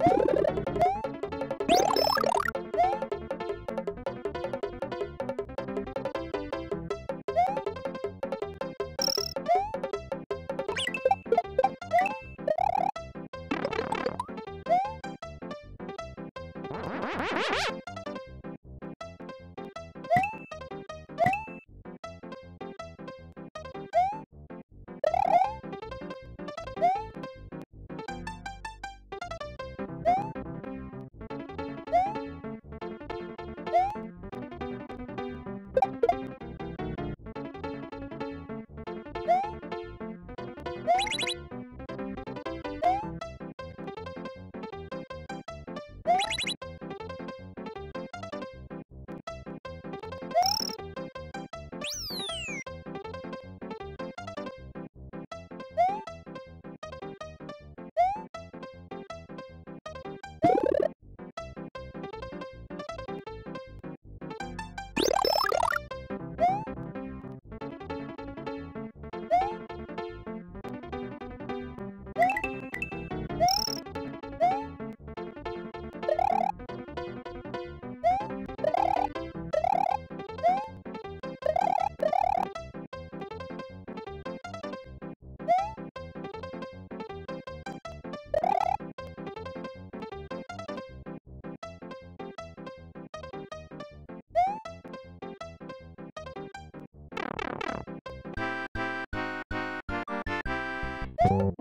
What? Thank